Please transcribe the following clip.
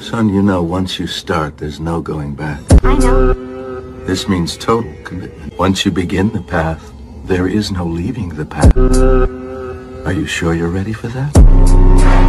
Son, you know, once you start, there's no going back. I know. This means total commitment. Once you begin the path, there is no leaving the path. Are you sure you're ready for that?